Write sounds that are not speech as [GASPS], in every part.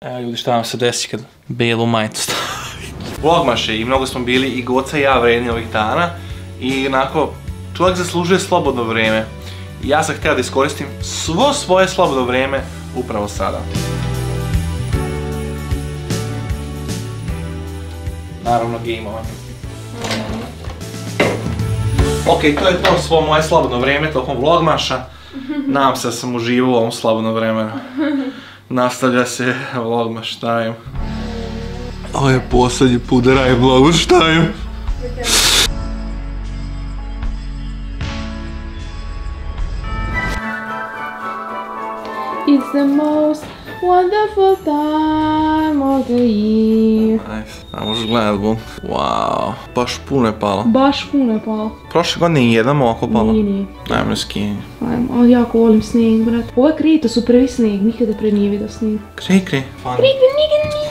Evo ljudi šta vam se desi kad belu majicu stavi. Vlogmaše [LAUGHS] i mnogo smo bili i Goca i ja vredni ovih dana. I onako, čovjek zaslužuje slobodno vrijeme. I ja sam htio da iskoristim svo svoje slobodno vrijeme upravo sada. Naravno gameovanje. Ok, to je to svo moje slobodno vrijeme tokom vlogmaša. [LAUGHS] Nadam se da sam uživao u ovom slobodnom vremenu. [LAUGHS] Nastavlja se vlogmaš time. Ovo je posljednji put da radim vlogmaš time. It's the most wonderful time of the year. Nice. A možeš gledat bum. Wow. Baš puno je palo. Baš puno je palo. Prošle godine je jedan oko palo. Nije, nije. Ajmo skini. Ajmo, ali jako volim snijeg, brat. Ovo je krito su prvi snijeg, nikada pre nije vidio snijeg. Kri, kri. Fun. Krito nikada nisam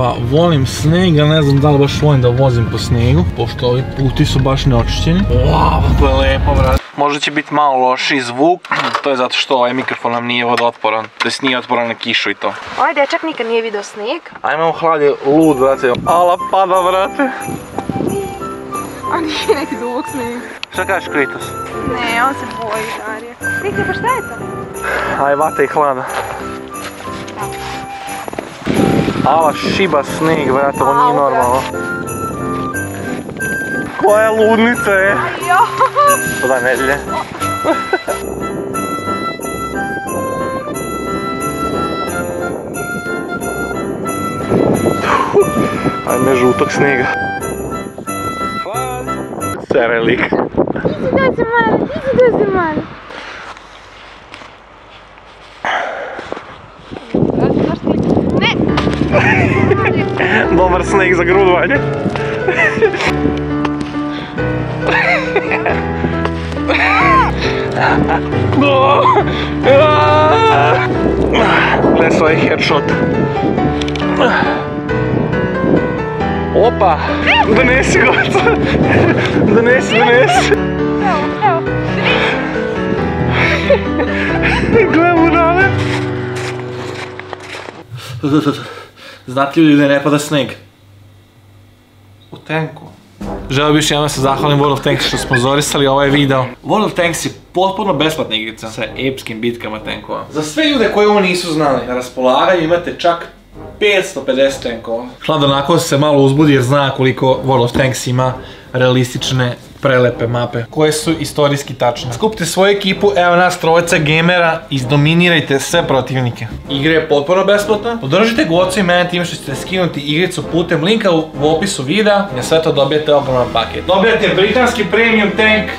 Pa volim snijeg, ali ne znam da li baš volim da vozim po snijegu, pošto ovi puti su baš neočišćeni. Wow, to je lepo, brat. Možda će biti malo lošiji zvuk, to je zato što ovaj mikrofon nam nije vodootporan, da nije otporan na kišu i to. Ovaj dečak nikad nije vidio snijeg. Ajme u hlad je lud, brate. Ala pada, brate. A nije neki dubok snijeg. Šta kažeš, Kritos? Ne, on se boji, Darija. Krito, pa šta je to? Aj, vata i hlada. Ala šiba snijeg, brate, ovo nije normalno. Koja ludnica je? Jo! Da, nedjelje. Ajme žutog snijega. Serelik. Dođe mali, ti dođe mali. Зараз на їх загрудували. No! Let's try headshot. Опа! Донеси його! Донеси, донеси! Глебу dale! Znati ljudi ne pa da sneg. U tenku. Želio bih još jednom da se zahvalim World of Tanks što smo sponzorisali ovaj video. World of Tanks je potpuno besplatna igrica sa epskim bitkama tenkova. Za sve ljude koji ovo nisu znali, na raspolaganju imate čak 550 tenkova. Hlad onako se malo uzbudi jer zna koliko World of Tanks ima realistične prelepe mape koje su istorijski tačne. Skupite svoju ekipu, evo nas trojica gamera, izdominirajte sve protivnike. Igra je potpuno besplatna. Podržite Gocu i mene time što ćete skinuti igricu putem linka u, u opisu videa. Na sve to dobijete ogroman paket. Dobijate britanski premium tank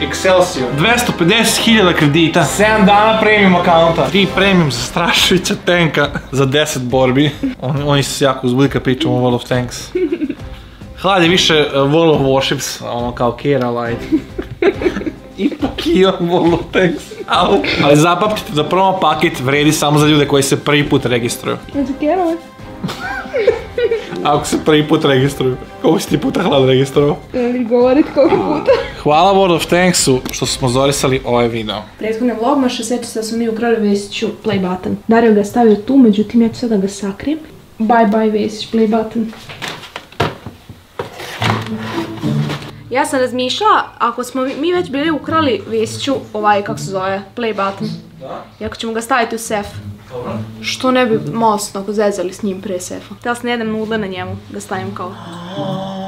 Excelsior. 250.000 kredita. 7 dana premium akaunta. 3 premium zastrašujuća tanka za 10 borbi. Oni, oni se jako uzbudi kad pričamo o World of Tanks. Hlad je više uh, World of Warships, ono kao Kera Light. [LAUGHS] I Pokio World of Tanks. Ali zapamtite da promo paket vredi samo za ljude koji se prvi put registruju. Znači, kerove? [LAUGHS] Ako se prvi put registruju. Koliko si ti puta hlad registrovao? Ili govorit koliko puta. Hvala World of Tanksu što su sponzorisali ovaj video. Prethodne vlogmaše, sjeća se da smo mi ukrali Vesiću play button. Dario ga je stavio tu, međutim ja ću sada ga sakrijem. Bye bye Vesić, play button. Ja sam razmišljala, ako smo mi- već bili ukrali Vesiću, ovaj, kako se zove, play button. Da, I ako ćemo ga staviti u sef, dobro. što ne bi malo se onako zezali s njim pre sefa. Htjela sam jedem nudle na njemu, da stavim kao...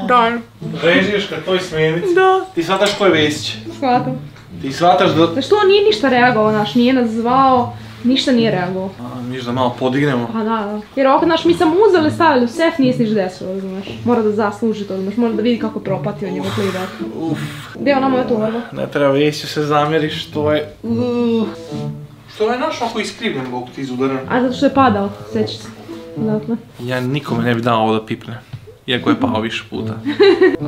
Dan. Režiješ kad toj smjenici. Da. Ti shvataš ko je Vesić. Shvatam. Ti shvataš da... Znaš, to on nije ništa reagovao, naš, nije nas zvao, ništa nije reagovao. A, miš da malo podignemo. Pa da, da. Jer ovako, znaš, mi sam uzeli, stavili u sef, nije se niš desilo, razumeš. Mora da zasluži to, znaš, mora da vidi kako je propatio njegov playback. Uf, Gdje je ona moja torba? ne treba Vesiću se zamjeriš, to je... Uh, što je naš oko iskrivljen bog ti izudaran. A zato što je padao, sjećaš se. Ja nikome ne bi dao ovo da pipne. Iako je pao više puta.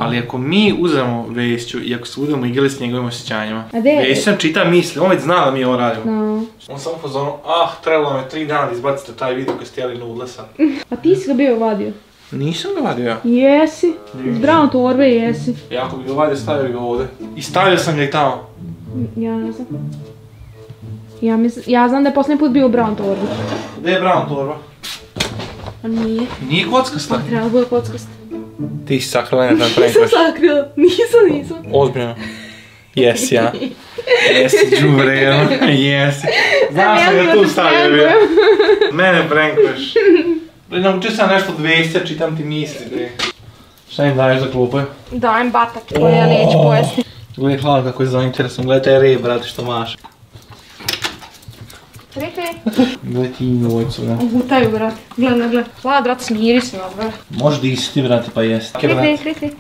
Ali ako mi uzmemo Vesiću i ako se budemo igrali s njegovim osjećanjima. Je? Vesić nam čita misli, on već zna da mi ovo radimo. No. On samo pozvano, ah, trebalo me tri dana da izbacite taj video kad ste jeli nudle sad. A ti si ga bio vadio? Nisam ga vadio ja. Jesi. Iz brown torbe jesi. I ako bi ga vadio, stavio bi ga ovdje. I stavio sam ga i tamo. Ja ne znam. Ja, mislim, ja znam da je posljednji put bio u brown torbi. Gdje je brown torba? A nije. Nije kockasta. Trebalo bude kockast. Ti si sakrila na Nisam sakrila. Nisam, nisam. Ozbiljno. Jesi, ja. Jesi, džubre, jel? Jesi. Znam sam ga tu stavio bio. Mene prankuješ. Naučio sam nešto od Vesća, čitam ti misli, bre. Šta im daješ za klupe? Dajem batak koji ja neću pojesti. Gledaj hvala kako je zainteresan, gledaj taj rej, brate, što maš. Rekli? Gledaj ti njojcu, ne. Gutaju, brat. Gledaj, gledaj. Hvala, brat, smiri se, brat. Možeš di si ti, brate, pa jesti. Klikni, klikni.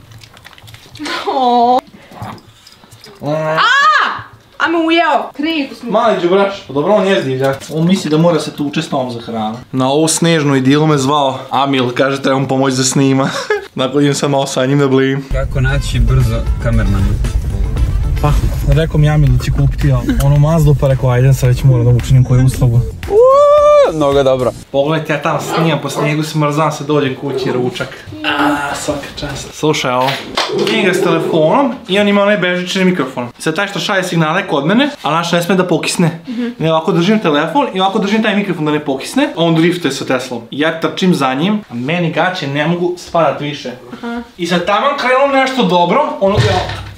A me ujeo! Krivo smo. Mali džubraš, pa dobro on je divljak. On misli da mora se tuče s tom za hranu. Na ovu snežnu idilu me zvao Amil, kaže trebam pomoć da snima. dakle idem sad malo sa njim da blim. Kako naći brzo kamermana? Pa, rekao mi Amil da će kupiti ono Mazdu, pa rekao ajde sad već moram da učinim koju uslugu. Mnogo dobro. Pogledajte, ja tamo snimam po snijegu, smrzam se, dođem kući, ručak. A, svaka čast. Slušaj ovo. Snimam ga s telefonom i on ima onaj bežični mikrofon. Sad taj što šalje signale kod mene, a naš ne sme da pokisne. Ne, ovako držim telefon i ovako držim taj mikrofon da ne pokisne, a on driftuje sa Teslom. Ja trčim za njim, a meni gaće ne mogu spadat više. I sad tamo krenulo nešto dobro, ono je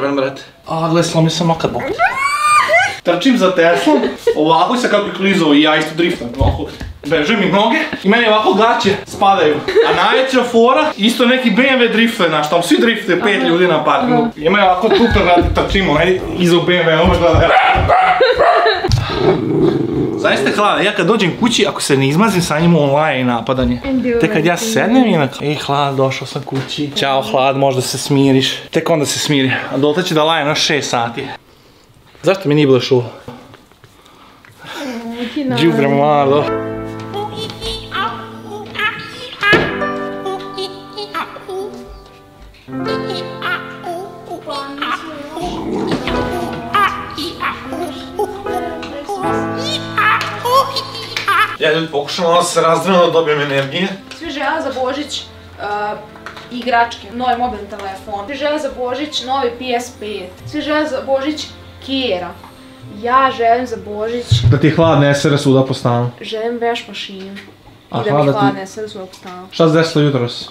crven, brate. A, gledaj, slomio sam nokat, bok. Trčim za Teslom, ovako se kako je klizao i ja isto driftam, ovako. Beže mi noge i meni ovako gaće spadaju. A najveća fora, isto neki BMW driftuje, znaš, tam svi driftuje, pet ljudi na parkingu. I imaju ovako tupe, brate, trčimo, ajde, iza u BMW, ono gledaj. [LAUGHS] Zaista hladno, ja kad dođem kući, ako se ne izmazim sa njim online napadanje. Tek kad ja sednem i onak, ej hlad, došao sam kući. Ćao hlad, možda se smiriš. Tek onda se smiri, a dotle će da laje na 6 sati. Zašto mi nije bilo šulo? Đubre malo. Pokušam se razdravno da dobijem energije. Svi žele za Božić uh, igračke, novi mobilni telefon. Svi žele za Božić novi PS5. Svi žele za Božić Kiera. Ja želim za Božić, Da ti hlad ne sere svuda po stanu. želim veš mašinu. A I da mi ti- hladne sve svuda po stanu. Šta se desilo jutros?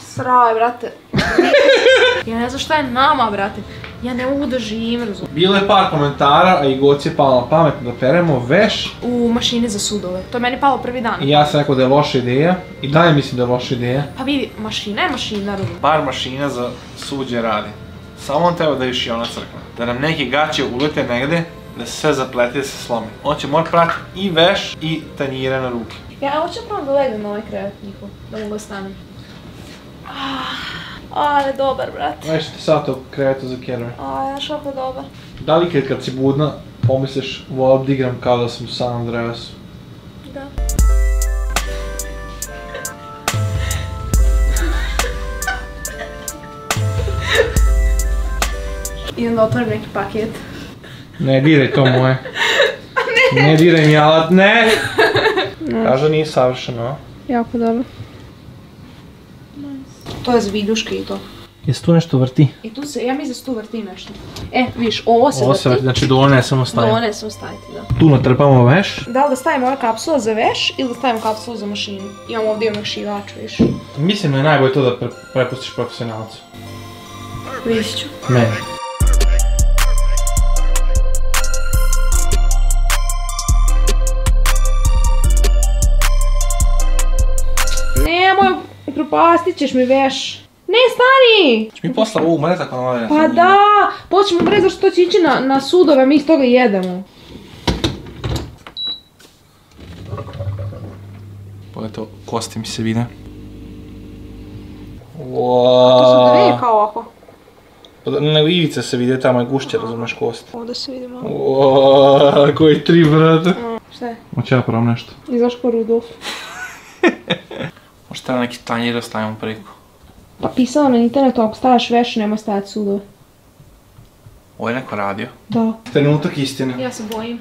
Srao je, brate. [LAUGHS] ja ne znam šta je nama, brate. Ja ne mogu da živim, razumijem. Bilo je par komentara, a i Goci je pala na pamet da peremo veš. U mašini za sudove. To je meni palo prvi dan. I ja sam rekao da je loša ideja. I dalje mislim da je loša ideja. Pa vidi, mašina je mašina, razumijem. Par mašina za suđe radi. Samo on treba da još i ona crkne. Da nam neki gaće ulete negde, da se sve zaplete i da se slomi. On će morat pratiti i veš i tanjire na ruke. Ja hoću prvo da legnem na ovaj krevet njihov, da mogu da stanem. Ah, ale dobar, brate. Znaš ti sad u krevetu za kerove. A, ja šopa dobar. Da li kad, kad si budna, pomisliš, volio da igram kao da sam u San Andreasu? Da. Idem da otvorim neki paket. Ne diraj to moje. [LAUGHS] ne. diraj mi alat, ne! Kaže nije savršeno, a? Jako dobro. To je za viljuške i to. Jesi tu nešto vrti? I tu se, ja mislim da se tu vrti nešto. E, viš, ovo se Ovo se vrti, vrti. znači dole ne samo Do stavimo. one sam staviti, da. Tu natrpamo veš. Da li da stavimo ove kapsula za veš ili da stavimo kapsulu za mašinu? Imam ovdje omašivač, viš. Mislim da je najbolje to da pre- prepustiš profesionalcu. Vidjet ću. Meni. Upropastit ćeš mi veš. Ne, stani! Će mi posla ovu mreta ako nam Pa da, počnemo brzo što će ići na, na sudove, mi iz toga jedemo. Pogledaj to, kosti mi se vide. To sam da vidi kao ovako. Pa da- Ne, ivice se vide, tamo je gušće, razumeš kost. Ovdje se vidimo. Uuuu, koji tri, brate. Šta je? Hoće ja nešto. Izgledaš kao Rudolf šta neki tanjir stavimo preko. Pa pisao na internetu, ako staviš veš, nemoj stajati sudo. Ovo je neko radio? Da. Trenutak istine. Ja se bojim.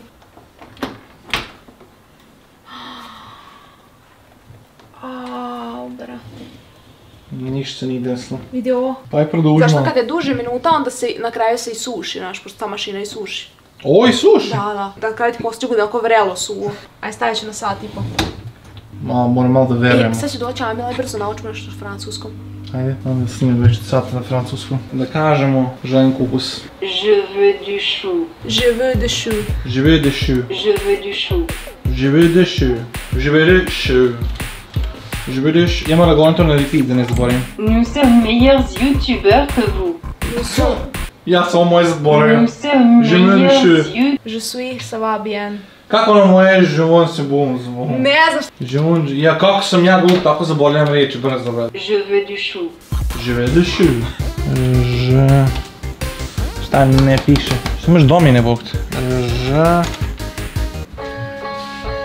[GASPS] Ništa nije desilo. Vidi ovo. Pa je produžno. Zašto kad je duže minuta, onda se na kraju se i suši, znaš, pošto ta mašina i suši. Ovo i suši? Da, da. Da kraju ti postigu da je oko vrelo suvo. Ajde, stavit ću na sat i po. Мал, моля мал да верим. Е, сега ще дойде Амела и бързо научим нещо французско. Хайде, да си ми беше децата на французско. Да кажем му, Жан Кукус. Живе дюшу. Живе дюшу. Живе дюшу. Живе дюшу. Живе дюшу. Живе дюшу. Живе дюшу. Има да на репит, да не заборим. Nous sommes meilleurs youtubeurs que vous. Nous sommes. Я сам мой заборим. Nous sommes meilleurs youtubeurs. Je suis, ça va bien. Kako ono moje živon se bum zvon? Ne znam šta. Živon, ja kako sam ja glup, tako zaboravljam riječi brzo, brate. Je veux du chou. Je choux. Je... Šta ne piše? Šta imaš domine, bog te? Je...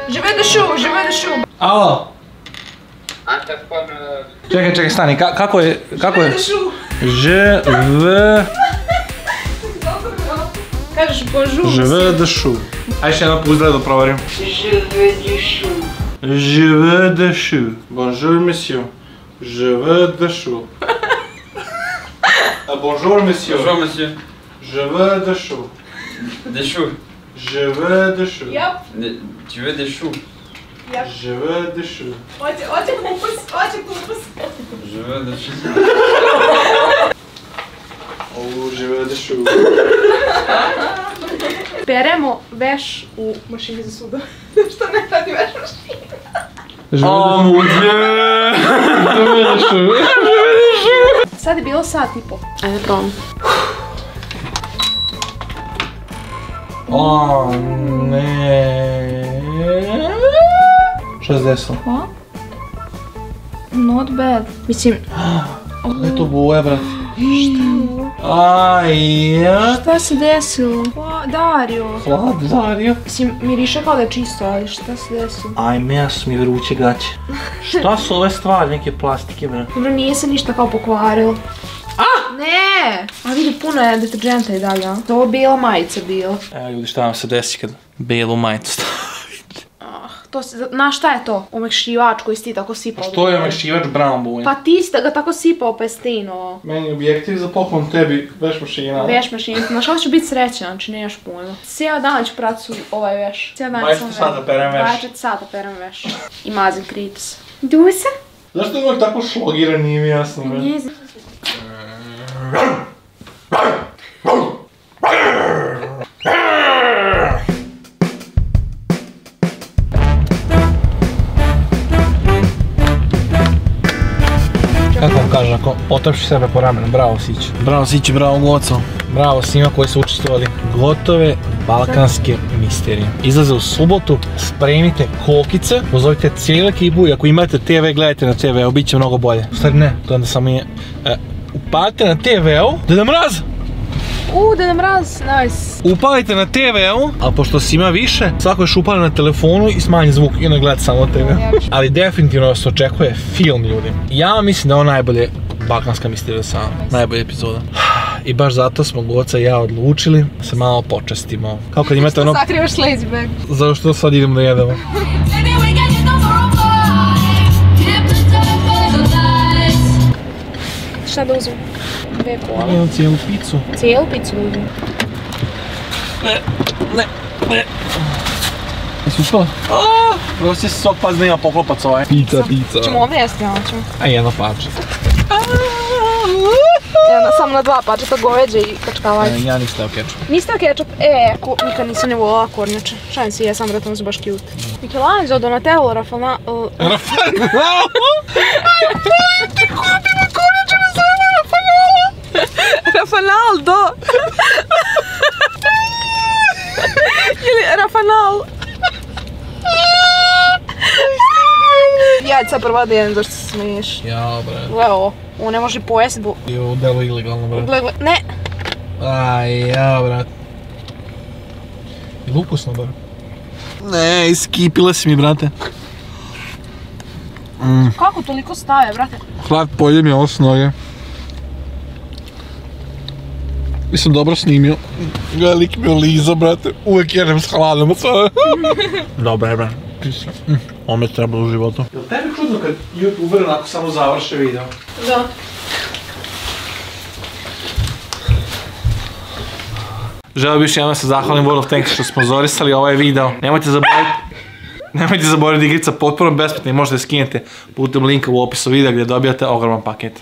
Je veux de chou, je de chou. Alo! Čekaj, čekaj, stani, ka- kako je, kako je? De chou. Je veux... Kažeš bonjour. Je veux da proverim. Je veux du chou. Je veux des choux. Bonjour, monsieur. Je veux des choux. Ah, bonjour, monsieur. Bonjour monsieur. Je veux des choux. Des choux. Je veux des choux. Yep, Tu veux des choux Je veux des choux. Je veux des choux. Oh, je veux des choux. [LAUGHS] Peremo veš u mašini za sudo. [LAUGHS] Što ne radi veš mašina? Oh! Je des choux. Sad je bilo sat i po. Ajde probam. O ne. Šta se desilo? Not bad. Mislim, [GASPS] Kako je to boja, brate? Aj, ja. šta se desilo? Pa, Dario. Hlad, Dario. Mislim, miriše kao da je čisto, ali šta se desilo? Ajme, ja su mi vruće gaće. Šta su ove stvari, neke plastike, bre? Dobro, nije se ništa kao pokvarilo. A! Ne! A vidi, puno je deterđenta i dalje, a? Ovo bijela majica bila. Evo ljudi, šta vam se desi kad belu majicu stavite? To se, znaš šta je to? Omekšivač koji si ti tako sipao. Što je mašivač brown boy? Pa ti si ga tako sipao pa je stino. Meni objektiv za poklon tebi, veš mašina. Veš mašinu, znaš kako ću biti srećan, znači nemaš pojma. Cijel dan ću prati su ovaj veš. Cijel dan ću 20 sata perem veš. 20 sata perem veš. I mazim kritis. Dusa? Zašto je uvijek tako šlogiran, nije mi jasno? Njezi. Kažem, ako otapši sebe po ramenu, bravo Sić. Bravo Sić, bravo Goco. Bravo svima koji su učestvovali. Gotove balkanske misterije. Izlaze u subotu, spremite kokice, pozovite cijelu ekipu i ako imate TV, gledajte na TV-u, bit će mnogo bolje. U stvari ne, to onda samo je... E, upalite na TV-u, Deda Mraz! U, Deda Mraz, nice. Upalite na TV-u, ali pošto si ima više, svako još upali na telefonu i smanji zvuk i ne gledati samo TV. Ali definitivno se očekuje film ljudi. Ja mislim da je ovo najbolje balkanska misterija sa najbolja epizoda. I baš zato smo Goca i ja odlučili da se malo počestimo. Kao kad imate ono, Sakrivaš lazy bag. za što sad idemo da jedemo. Šta da uzmem? Dve kola. Jednu cijelu picu. Cijelu picu da uzmem. Jesi uspela? Prvo si se sok da ima poklopac ovaj. Pizza, pizza. Čemo ovdje jesti, ja ćemo. A jedno pače. Na, samo na dva pačeta goveđe i kačkavajce. Ja nisam teo kečup. Niste kečup? E, ko, nikad nisam ne volila kornjače. Šalim si, jesam, brate, su baš cute. Michelangelo, Donatello, Rafana... Uh, Rafanaldo! Ili Rafanal. [LAUGHS] Ja sad prva da jedem zašto se smiješ. Ja, bre. Gle ovo, ovo ne može pojesti, bu... I ovo delo ilegalno, bre. Gle, gle, ne! Aj, ja, brat. Je li ukusno, bar? Ne, iskipila si mi, brate. Kako toliko staje, brate? Hlad polje mi ovo s noge. Nisam dobro snimio. Gledaj, lik mi je liza, brate. Uvijek jedem s hladom. Dobro je, brate. Je trebalo u životu. Jel tebi čudno kad youtuber onako samo završe video? Da. Želeo bih još jednom da se zahvalim World of Tanks što smo sponzorisali ovaj video. Nemojte zaboraviti Nemojte zaboraviti igrica potpuno besplatna i možete skinete putem linka u opisu videa gdje dobijate ogroman paket.